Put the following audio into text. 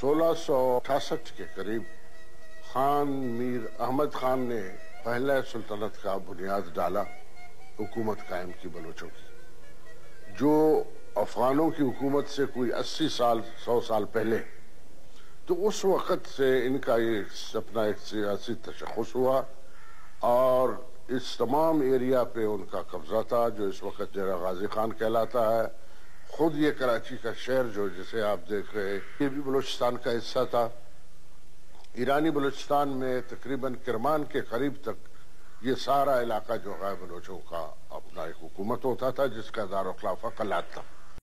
سولہ سو اٹھاسٹھ کے قریب خان میر احمد خان نے پہلے سلطنت کا بنیاد ڈالا، حکومت قائم کی بلوچوں کی۔ جو افغانوں کی حکومت سے کوئی اسی سال، سو سال پہلے، تو اس وقت سے ان کا یہ اپنا ایک سیاسی تشخص ہوا اور اس تمام ایریا پہ ان کا قبضہ تھا، جو اس وقت ڈیرہ غازی خان کہلاتا ہے۔ خود یہ کراچی کا شہر جو جسے آپ دیکھ رہے یہ بھی بلوچستان کا حصہ تھا۔ ایرانی بلوچستان میں تقریباً کرمان کے قریب تک یہ سارا علاقہ جو ہے بلوچوں کا اپنا ایک حکومت ہوتا تھا، جس کا دار و خلافہ قلات تھا۔